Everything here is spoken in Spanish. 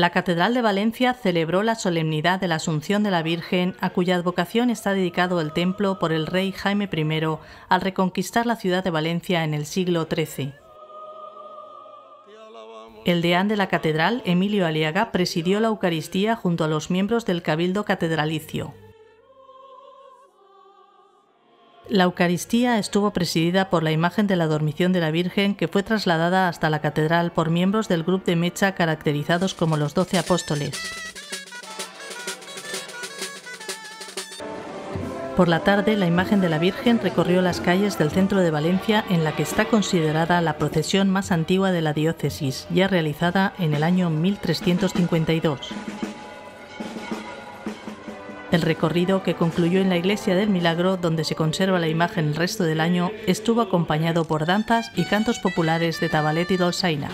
La Catedral de Valencia celebró la solemnidad de la Asunción de la Virgen, a cuya advocación está dedicado el templo por el rey Jaime I al reconquistar la ciudad de Valencia en el siglo XIII. El deán de la catedral, Emilio Aliaga, presidió la Eucaristía junto a los miembros del Cabildo Catedralicio. La Eucaristía estuvo presidida por la imagen de la Dormición de la Virgen que fue trasladada hasta la catedral por miembros del grupo de Mecha caracterizados como los Doce Apóstoles. Por la tarde, la imagen de la Virgen recorrió las calles del centro de Valencia en la que está considerada la procesión más antigua de la diócesis, ya realizada en el año 1352. El recorrido, que concluyó en la Iglesia del Milagro, donde se conserva la imagen el resto del año, estuvo acompañado por danzas y cantos populares de Tabalet y Dolsaina.